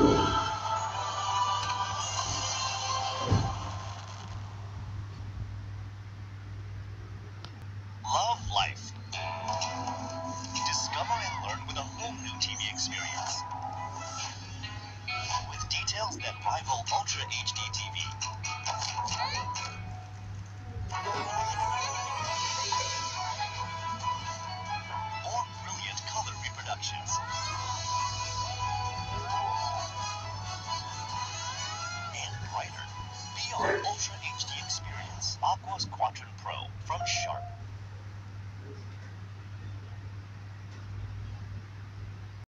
Love life. Discover and learn with a whole new TV experience. With details that rival Ultra HD TV. Or brilliant color reproductions. VR Ultra HD experience. Aquos Quattron Pro from Sharp.